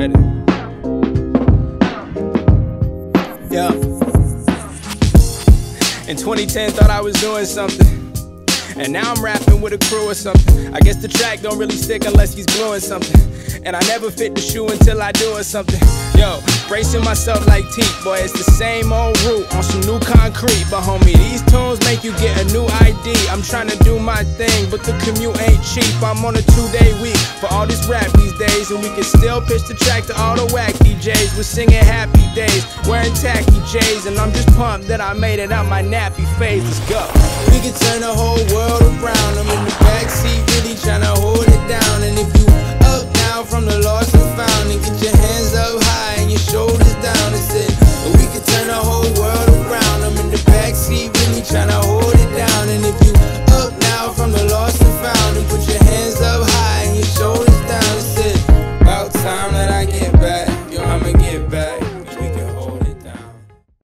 ready. Yeah. In 2010, thought I was doing something. And now I'm rapping with a crew or something. I guess the track don't really stick unless he's gluing something. And I never fit the shoe until I do or something. Yo, bracing myself like teeth, boy. It's the same old route on some new concrete. But homie, these tunes make you get a new ID. I'm trying to do my thing, but the commute ain't cheap. I'm on a two day week for all this rap days. And we can still pitch the track to all the whack DJs. We're singing happy days, wearing tacky J's. And I'm just pumped that I made it out my nappy phase. Let's go. We can turn the whole world around.